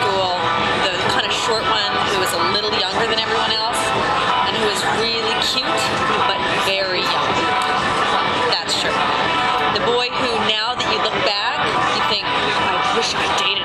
school, the kind of short one who was a little younger than everyone else and who was really cute but very young. That's true. The boy who, now that you look back, you think, I wish I dated